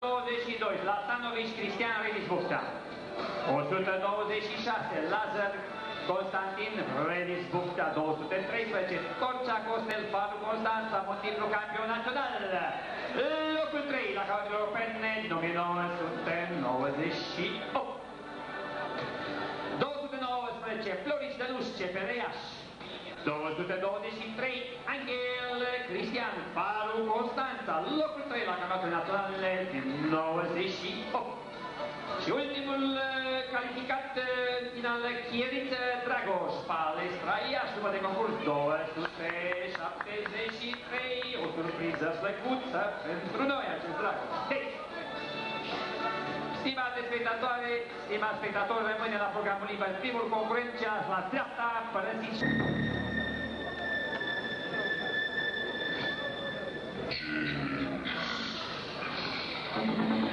22, Latanovici Cristian Redis Bufta. 126, Lazar Constantin Redis Bufta. 213, Torcea Costel Palu Constanța, multiplu campion național. Locul 3 la campionul europene 1998. 219, Floris Dănușce, Pereiaș. 223, Angel Cristian Paru Constanța, locul 3 la campionatul național din 98. Și ultimul calificat final Chieriță Dragoș, palestra Iași, după de concurs 273, o surpriză plăcuță pentru noi acest Dragoș. Deci, Stimate spectatoare, stimați spectatori, rămâne la programul liber primul concurent, cea la dreapta, părăsiți. Thank you.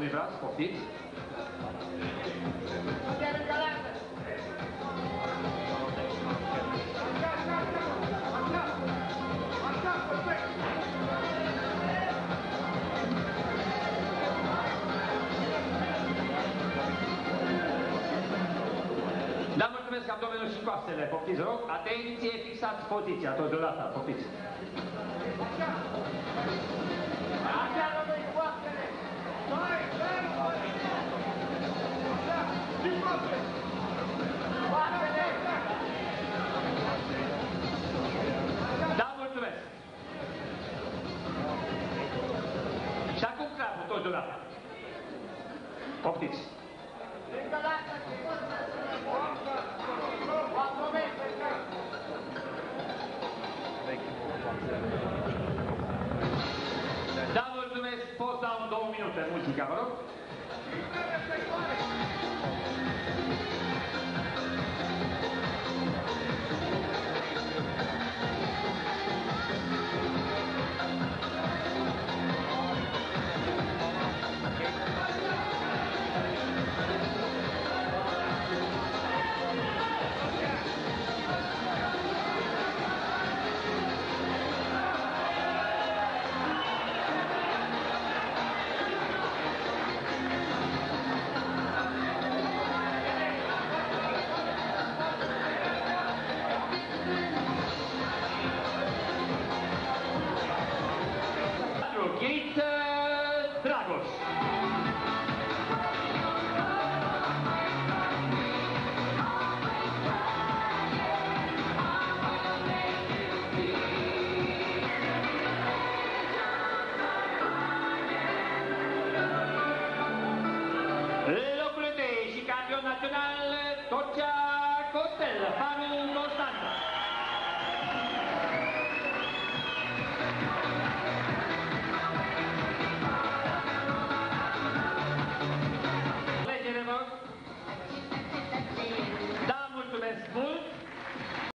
Tricepsului braț, poftiți. Da, mulțumesc abdomenul și coastele. Poftiți, rog. Atenție, fixați poziția, tot deodată. Poftiți. Da, mulțumesc. Și acum crabul, tot deodată. Poftiți. Da, mulțumesc. notamment du Carlo.